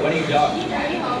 What do you dodge?